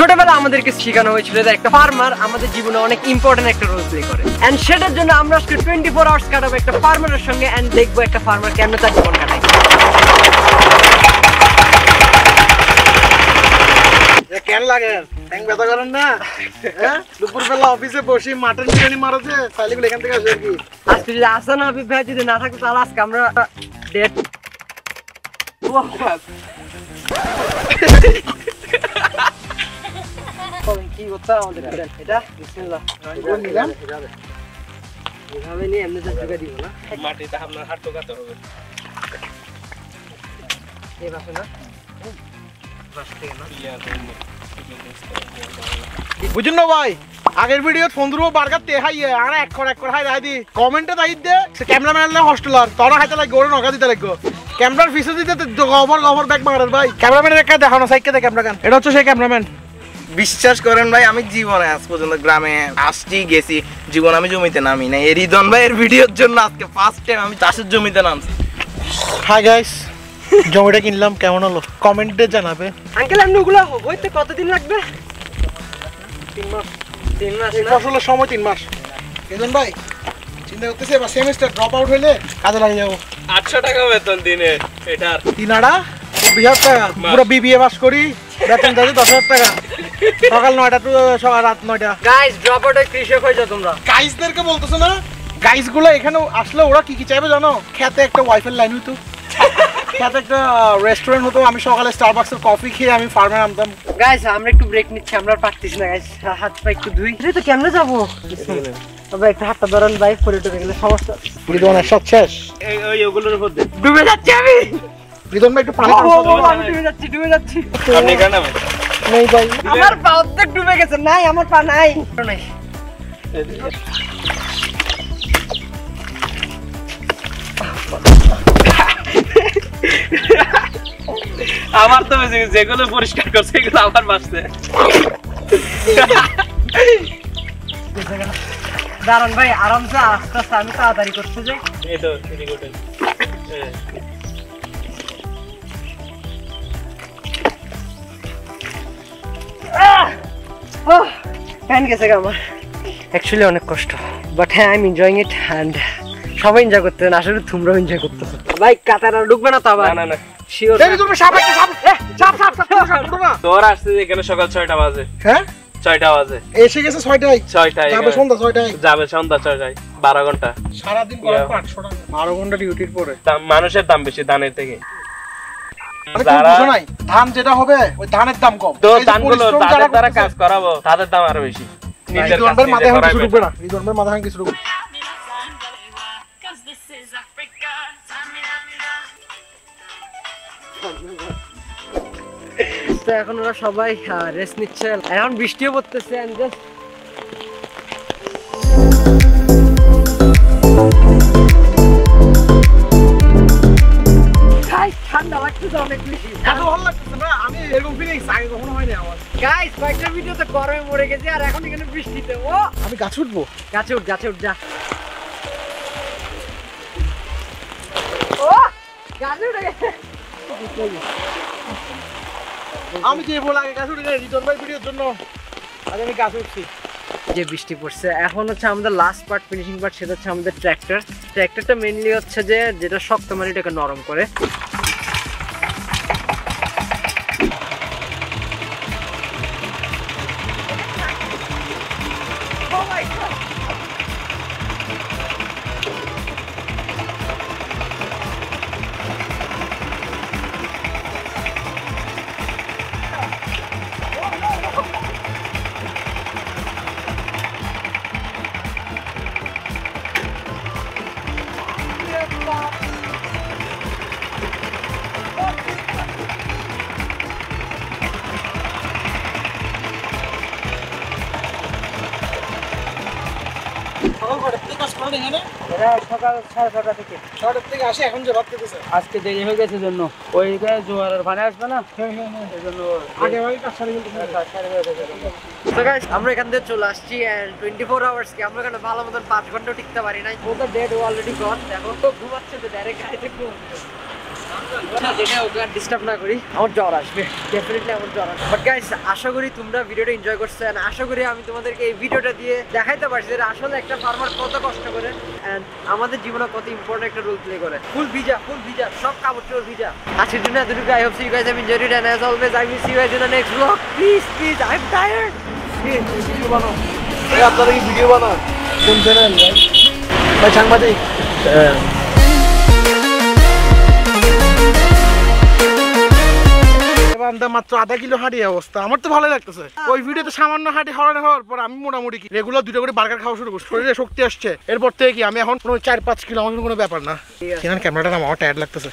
ছোটবেলা আমাদেরকে শেখানো হয়েছিল যে একটা ফার্মার আমাদের জীবনে অনেক ইম্পর্টেন্ট একটা রোল প্লে করে। এন্ড সেটার জন্য আমরা আজকে টোয়েন্টি ফোর আওয়ার্স কাটাবো একটা ফার্মারের সঙ্গে অ্যান্ড দেখব একটা ফার্মার কেমন তার জীবন কাটায়। কেন লাগে? ট্যাঙ্ক ব্যথা করেন না? হ্যাঁ দুপুর বেলা অফিসে বসি মাটন বিরিয়ানি মারাছে তাইলে এখান থেকে আসে আর কি। আজকে যদি আসান হাবিব ভাই যদি না থাকতো তাহলে আজকে আমরা ডেট কি করতে আমাদের এটা? এটা? বিসমিল্লাহ। নিলাম? এভাবে নিয়ে এমনি ঢুকে দিব না। মাটিতে আপনার হাত হবে। বুঝুন না ভাই আগের ভিডিও ফোনদুরু বার্গার তে হাইয়ে আর এক কর এক কর হাই রাই দি। কমেন্টে তাই দে সে ক্যামেরাম্যান না হস্টেলার তোরা হাইতে লাগবে ওরে নকা দিতে লাগবে। ক্যামেরার ফিসে দিতে তো গভর গভর ব্যাগ মারার ভাই। ক্যামেরাম্যানের একটা দেখানো সাইকে দে ক্যামেরা গান এটা হচ্ছে সেই ক্যামেরাম্যান। বিশ্বাস করেন ভাই আমি জীবনে আজ পর্যন্ত গ্রামে আসছি গেছি জীবন আমি জমিতে নামি না এই রিদন ভাইয়ের ভিডিওর জন্য আজকে ফার্স্ট টাইম আমি চাষের জমিতে নামছি। হাই গাইস জমিটা কিনলাম কেমন হলো? কমেন্টে জানাবে। আঙ্কেল এমনি ওগুলো হইতে কতদিন লাগবে? তিন মাস। তিন মাস? ফসলের সময় তিন মাস। কেজন ভাই চিন্তা করতেছে এবার সেমিস্টার ড্রপ আউট হইলে কাজে লাগে যাব। আটশো টাকা বেতন দিনে এটার তিন আড়া চব্বিশ হাজার টাকা পুরো বিবিএ পাস করি বেতন যাচ্ছে দশ হাজার টাকা। সকাল নয়টা টু সকাল রাত নয়টা। গাইস ড্রপ আউটে কৃষক হয়ে যাও তোমরা। গাইসদেরকে বলতেছো না? গাইসগুলো এখানে আসলে ওরা কি কি চাইবে জানো? খেতে একটা ওয়াইফাই লাইন হইতো। খেতে একটা রেস্টুরেন্ট হতো। আমি সকালে স্টারবাক্সের কফি খেয়ে আমি ফার্মে নামতাম। গাইস আমরা একটু ব্রেক নিচ্ছি আমরা পারতেছি না গাইস হাত পা একটু ধুই। এটা তো কেমনে যাব? তবে একটু হাতটা ধরেন বাইক পরে টুকে গেলে সমস্যা। রিদন সব শেষ। ওই ওগুলোর উপর ডুবে যাচ্ছি আমি! রিদন ভাই একটু পানি আমি ডুবে যাচ্ছি ডুবে যাচ্ছি। আপনি কেন নেই ভাই। আমার পা অর্ধেক ডুবে গেছে নাই আমার পা নাই। নাই। আমার তো যেগুলো পরিষ্কার করছে এগুলো আমার বাঁচতে দাঁড়ান ভাই আরামসে আস্তে আস্তে আমি তাড়াতাড়ি করতে যাই এই তো প্যান গেছে গা আমার। অ্যাকচুয়ালি অনেক কষ্ট বাট হ্যাঁ I am enjoying it and সবাই এনজয় করতেছেন আসলে তোমরাও এনজয় করতেছো ভাই কাতার আর ঢুকবে না তো আবার? না না না। শিওর এই সাপ সাপ সাপ সাপ সাপ সাপ, সাপ, সাপ, সাপ। তোর আসছে এখানে সকাল ছয়টা বাজে। হ্যাঁ? ছয়টা বাজে। এসে গেছে ছয়টায়। ছয়টায় যাবে সন্ধ্যা ছয়টায়। যাবে সন্ধ্যা ছয়টায় বারো ঘণ্টা। সারাদিন বারো ঘণ্টা ডিউটির পরে। মানুষের দাম বেশি ধানের থেকে। ধান যেটা হবে ওই ধানের দাম কম। তো ধানগুলো দ্বারা কাজ করাবো তাদের দাম আরও বেশি। এখন ওরা সবাই রেস্ট নিচ্ছে। এখন বৃষ্টিও পড়তেছে অনেক বেশি। এত ভালো লাগতেছে না আমি এরকম ফিলিংস আগে কখনো হয়নি আমার। গাইস কয়েকটা ভিডিওতে গরমে মরে গেছে আর এখন এখানে বৃষ্টিতে। ও! আমি গাছ উঠবো? গাছে উঠ গাছে উঠ যা। ও! গাছে উঠে গেছে। আমি যে বলে আগে গাছ উঠে যাই রিদন ভাই ভিডিওর জন্য। আজ আমি গাছ উঠছি। যে বৃষ্টি পড়ছে এখন হচ্ছে আমাদের লাস্ট পার্ট ফিনিশিং পার্ট সেটা হচ্ছে আমাদের ট্র্যাক্টর ট্র্যাক্টরটা মেনলি হচ্ছে যে যেটা শক্ত মাটিটাকে নরম করে। কটার থেকে কাজ করেন এখানে? এটা সকাল সাড়ে ছটা থেকে। ছটার থেকে আসে এখন যে ভাত খেতেছে। আজকে দেরি হয়ে গেছে জন্য। ওই জোয়ারের পানি আসবে না। এই জন্য আগে ভাগে কাজ সারি তো গাইস আমরা এখান থেকে চলে আসছি এন্ড টোয়েন্টি ফোর আওয়ার্স কি আমরা এখানে ভালো মতন পাঁচ ঘণ্টা টিকতে পারি নাই। ও তো ডেড অলরেডি গন দেখো তো ঘুমাচ্ছে তো ডাইরেক্ট গাড়িতে ঘুম। যেটা ওকে আর ডিস্টার্ব না করি। আমার জ্বর আসবে। ডেফিনেটলি আমার জ্বর আসবে। বাট গাইস আশা করি তোমরা ভিডিওটা এনজয় করছ আশা করি আমি তোমাদেরকে এই ভিডিওটা দিয়ে দেখাইতে পারছি যে আসলে একটা ফার্মার কত কষ্ট করে আমাদের জীবনে কত ইম্পর্টেন্ট একটা রোল প্লে করে। ফুল ভিজা ফুল ভিজা সব কাপড় চোপড় ভিজা। আজকের জন্য এতটুকু। I hope she enjoyed as always I will see you in the next blog please please I am tired video বানাও আপনারা কি ভিডিও বানান কোন চ্যানেল ভাই সাংবাদিক বান্দা মাত্র আধা কিলো হাঁটি অবস্থা। আমার তো ভালো লাগতেছে। ওই ভিডিওতে সামান্য হাঁটি হওয়ার হওয়ার পর আমি মোটামুটি কি রেগুলার দুটো করে বার্গার খাওয়া শুরু করছি। শরীরে শক্তি আসছে। এরপর থেকে কি আমি এখন কোনো চার পাঁচ কিলো আমার কোনো ব্যাপার না। কেন ক্যামেরাটা আমার টায়ার্ড লাগতেছে।